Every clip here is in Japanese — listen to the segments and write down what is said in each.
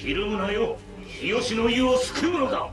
ひるむなよ日吉の湯を救うのだ。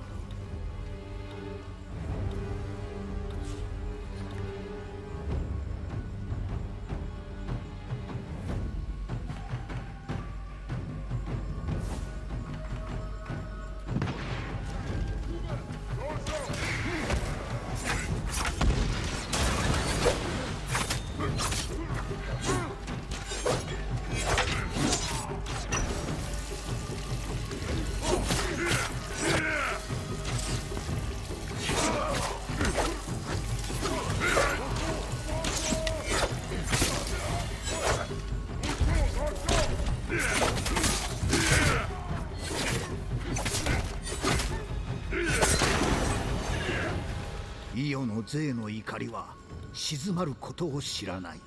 税の怒りは静まることを知らない。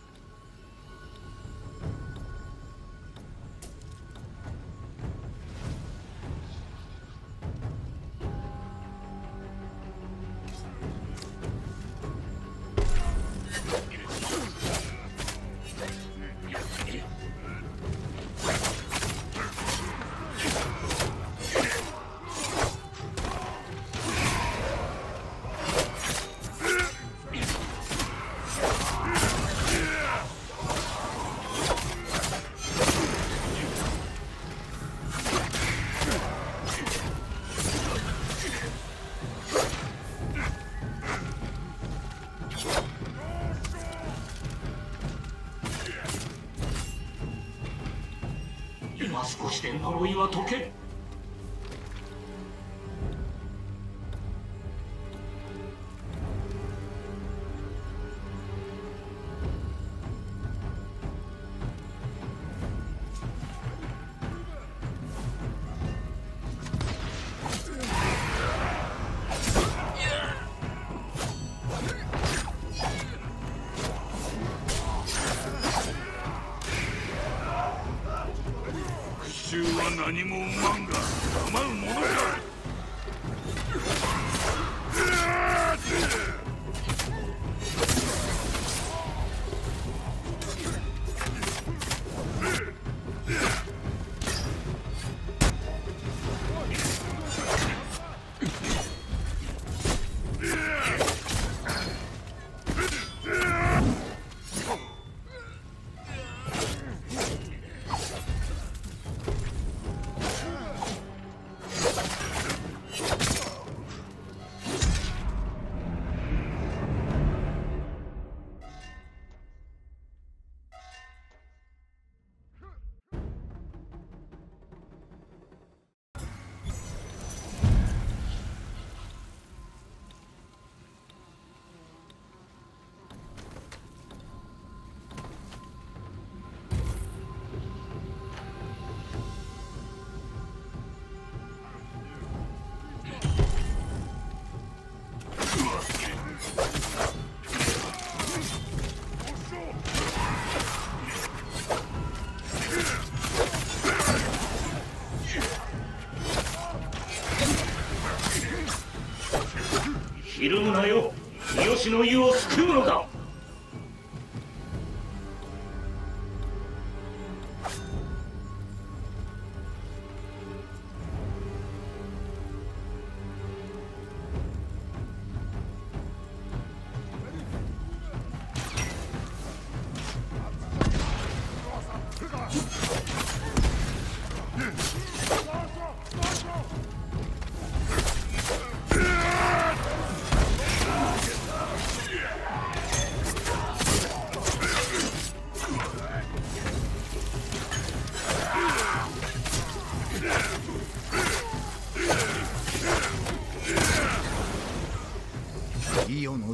今少しで呪いは解ける。復讐は何も生まんが構うものか。ひるむなよ三好の湯を救うのだ。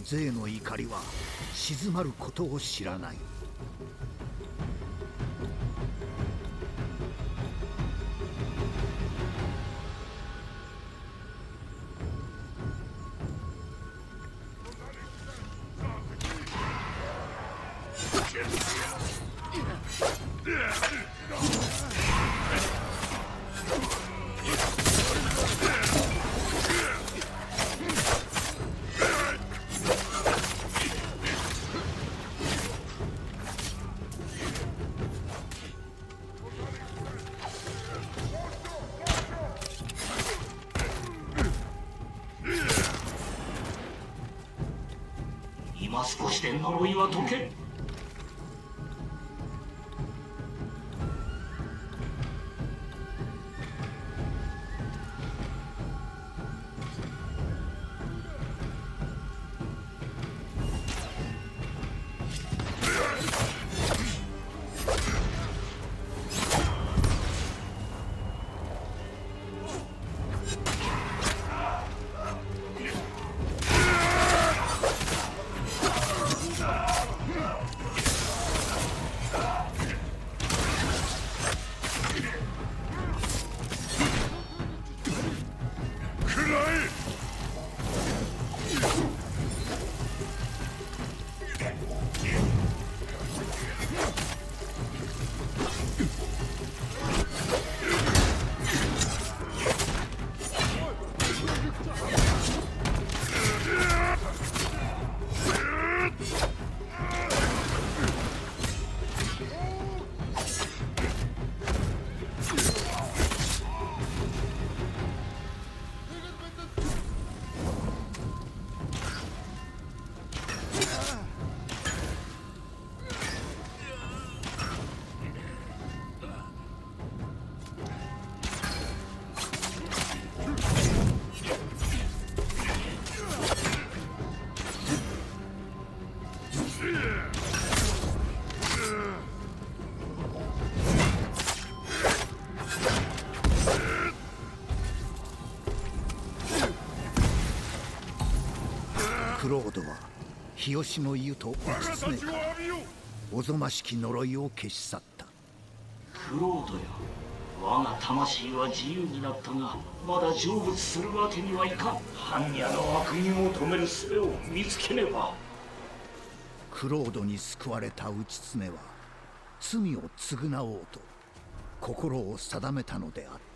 勢の怒りは静まることを知らない。して呪いは解け Yeah. クロードは日吉の湯と義経幸をか。おぞましき呪いを消し去った。クロードよ我が魂は自由になったがまだ成仏するわけにはいかん。般若の悪行を止める術を見つけねば。クロードに救われた義経は罪を償おうと心を定めたのであった